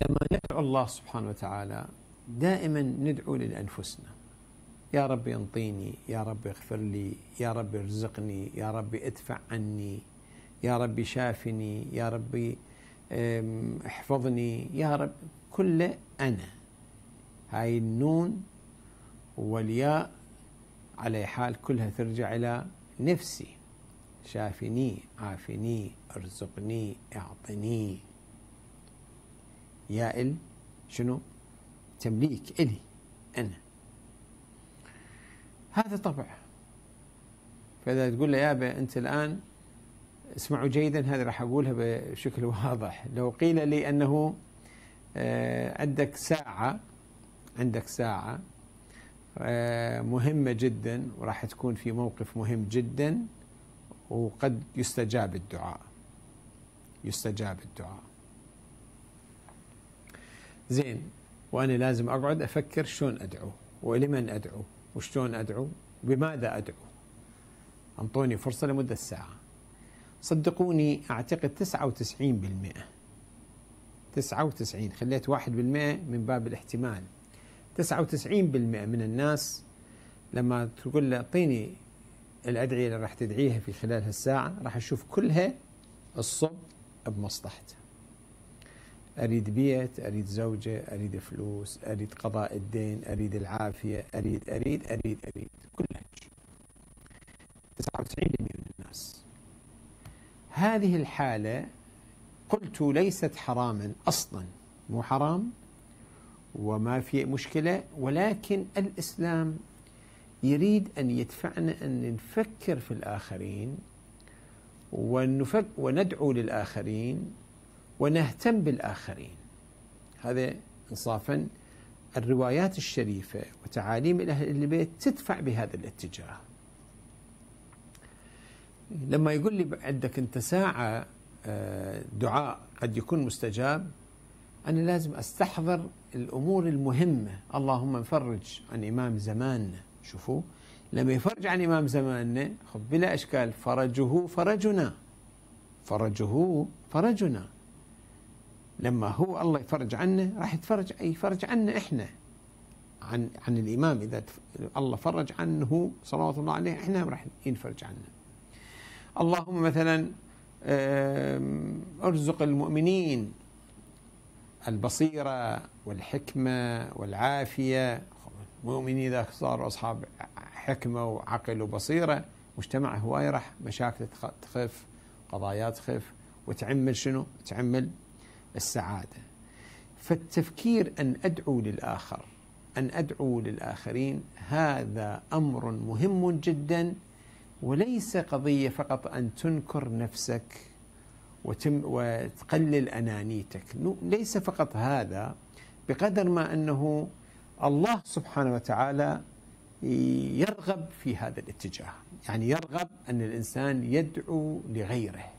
لما ندعو الله سبحانه وتعالى دائما ندعو لأنفسنا. يا رب انطيني يا رب اغفر لي يا رب ارزقني يا رب ادفع عني يا رب شافني يا رب احفظني يا رب كل أنا. هاي النون والياء على حال كلها ترجع إلى نفسي. شافني عافني ارزقني اعطني. يا ال شنو؟ تمليك إلي أنا هذا طبع. فإذا تقول له يابا أنت الآن اسمعوا جيدا هذه راح أقولها بشكل واضح. لو قيل لي أنه آه، عندك ساعة عندك ساعة آه، مهمة جدا وراح تكون في موقف مهم جدا وقد يستجاب الدعاء. يستجاب الدعاء. زين. وأنا لازم أقعد أفكر شلون أدعو ولمن أدعو وشلون أدعو بماذا أدعو. أنطوني فرصة لمدة ساعة. صدقوني أعتقد 99% 99 خليت 1% من باب الاحتمال. 99% من الناس لما تقول له أعطيني الأدعية اللي راح تدعيها في خلال هالساعة راح أشوف كلها الصب بمصلحته. أريد بيت، أريد زوجة، أريد فلوس، أريد قضاء الدين، أريد العافية، أريد أريد أريد أريد. كلها 99% من الناس. هذه الحالة قلت ليست حراما أصلا. مو حرام وما في مشكلة ولكن الإسلام يريد أن يدفعنا أن نفكر في الآخرين ونفك وندعو للآخرين ونهتم بالآخرين. هذا انصافا الروايات الشريفة وتعاليم أهل البيت تدفع بهذا الاتجاه. لما يقول لي عندك أنت ساعة آه، دعاء قد يكون مستجاب أنا لازم أستحضر الأمور المهمة. اللهم فرج عن إمام زماننا. شوفوا لما يفرج عن إمام زماننا خب بلا إشكال فرجه فرجنا. فرجه فرجنا. لما هو الله يفرج عنه راح يتفرج يفرج عنا إحنا. عن عن الإمام إذا الله فرج عنه صلوات الله عليه إحنا راح ينفرج عنه. اللهم مثلا ارزق المؤمنين البصيرة والحكمة والعافية. المؤمنين إذا صاروا أصحاب حكمة وعقل وبصيرة مجتمع هواية راح مشاكل تخف قضايات تخف وتعمل شنو؟ تعمل السعادة. فالتفكير أن أدعو للآخر أن أدعو للآخرين هذا أمر مهم جدا وليس قضية فقط أن تنكر نفسك وتم وتقلل أنانيتك. ليس فقط هذا بقدر ما أنه الله سبحانه وتعالى يرغب في هذا الاتجاه. يعني يرغب أن الإنسان يدعو لغيره.